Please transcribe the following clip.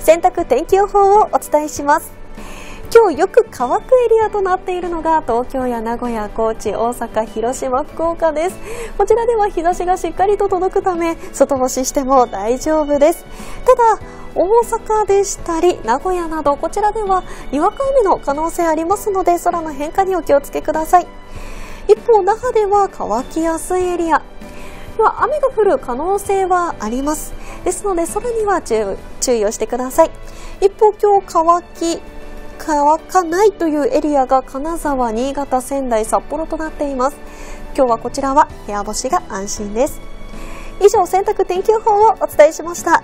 洗濯天気予報をお伝えします。今日よく乾くエリアとなっているのが東京や名古屋、高知、大阪、広島、福岡です。こちらでは日差しがしっかりと届くため外干ししても大丈夫です。ただ大阪でしたり名古屋などこちらではにわか雨の可能性ありますので空の変化にお気をつけください。一方那覇では乾きやすいエリア。は雨が降る可能性はあります。ですので空には注意をしてください。一方今日乾き乾かないというエリアが金沢、新潟、仙台、札幌となっています。今日はこちらは部屋干しが安心です。以上洗濯天気予報をお伝えしました。